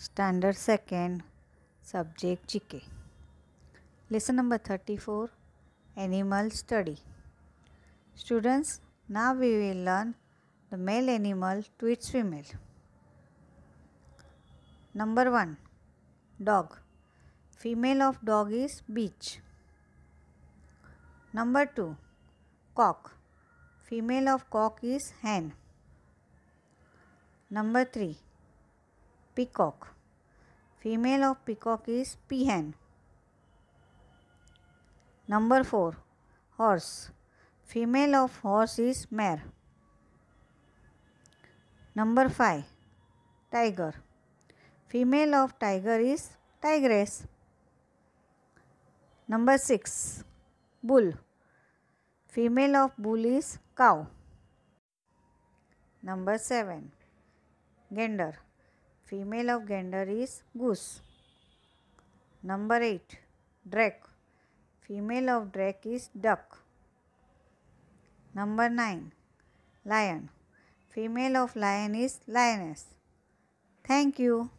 Standard 2nd, Subject GK. Lesson number 34, Animal Study. Students, now we will learn the male animal to its female. Number 1, dog. Female of dog is bitch. Number 2, cock. Female of cock is hen. Number 3, peacock female of peacock is peahen number 4 horse female of horse is mare number 5 tiger female of tiger is tigress number 6 bull female of bull is cow number 7 gander Female of gander is goose. Number 8. Drake. Female of drake is duck. Number 9. Lion. Female of lion is lioness. Thank you.